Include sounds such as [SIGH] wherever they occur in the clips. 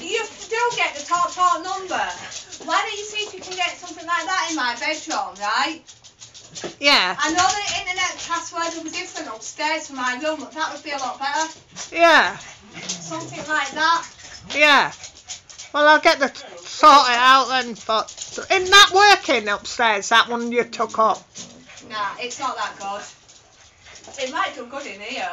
You still get the top talk number. Why don't you see if you can get something like that in my bedroom, right? Yeah, I know the internet password will be different upstairs from my room, but that would be a lot better. yeah, Something like that. yeah. Well, I'll get the sort it out then. But isn't that working upstairs? That one you took up? Nah, it's not that good. It might do good in here.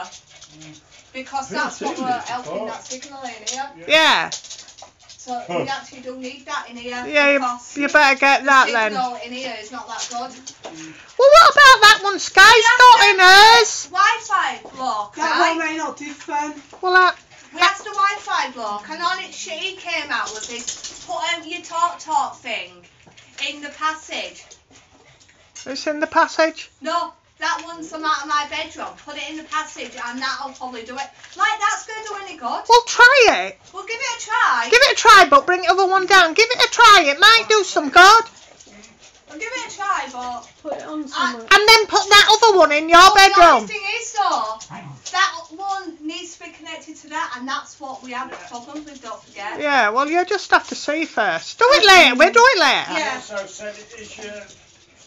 Because Yeah, that's what we're helping talk. that signal in here. Yeah, So we actually don't need that in here. yeah. You, because you better get the that then. signal in here is not that good. Well, what about that one Sky's got in hers? Wi-Fi block, That right? one may not different. Well, uh, We asked the Wi-Fi block, and on it, she came out with this put um, your talk talk thing in the passage. it's in the passage. No, that one's come out of my bedroom. Put it in the passage, and that'll probably do it. Like that's gonna do any good. Well, try it. We'll give it a try. Give it a try, but bring the other one down. Give it a try. It might do some good. We'll give it a try, but Put it on somewhere. And then put that other one in your But The bedroom. only thing is though, that one needs to be connected to that, and that's what we have problems with. Don't forget. Yeah, well, you just have to see first. Do it later. We'll do it later. Yeah. Also said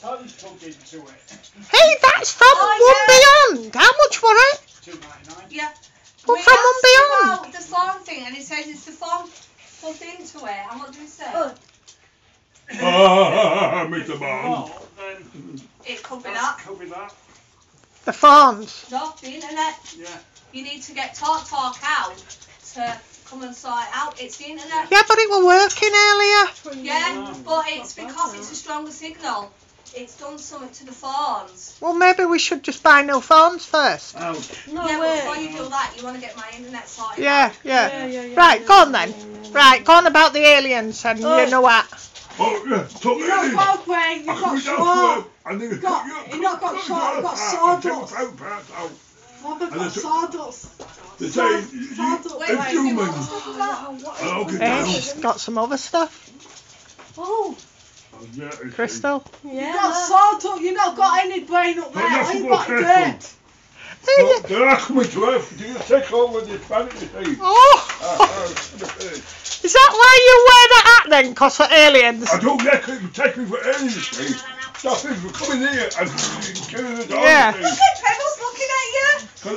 it is your phone's plugged into it. Hey, that's from Oh, One Beyond. How much for it? Two ninety nine. Yeah. Well, we from asked One Beyond. about the phone thing, and it says it's the phone plugged into it. And what do we say? Oh. Ah, Mr. Bond. Well, then It could be that that. could be that. The phones. No, the internet. Yeah. You need to get Talk Talk out to come and sort it out. It's the internet. Yeah, but it was working earlier. Yeah, but it's because it's a stronger signal. It's done something to the phones. Well, maybe we should just buy new phones first. Ouch. No yeah, but way. before you do that, you want to get my internet sorted Yeah, yeah. Yeah, yeah, yeah, Right, yeah, go on then. yeah, yeah. Right, go on about the aliens and Oh. you know what. Oh, yeah, took You've not it in. got brain, you've I got couldn't sword. help I think Got- you- you've not got you- sword, you've got I sword take dust. the phone parts out. Robert And got it's- sawdust. They say Sword- you- sawdust. Wait, It's wait, humans. what was talking about? Oh, okay, down. she's got some other stuff. Oh, Oh, yeah, it's- Crystal. you got sawdust. You've not got any brain up there. All you've got is careful. dirt. Well, They're asking me to have to take over this planet, you see. Oh, Uh, uh, [LAUGHS] is that why you wear that hat then? Cause of aliens. I don't get it. Take me for aliens, you see. That thing for coming here and killing us all, Yeah. you Look at Pebbles looking at you. For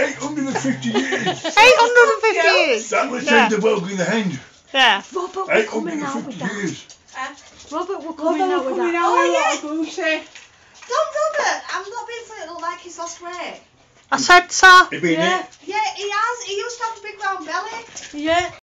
850 years. [LAUGHS] 850 years. That was Yeah. the world in the hand. Yeah. Robert, we're coming out with 850 years. Robert, we're Robert, coming out we're with coming that. out Oh, with yeah. a lot of bullshit. Don't Robert. I'm not being funny. It look like he's lost weight. I said so. It been Yeah. Yeah, he has. He used to have a big round belly. Yeah.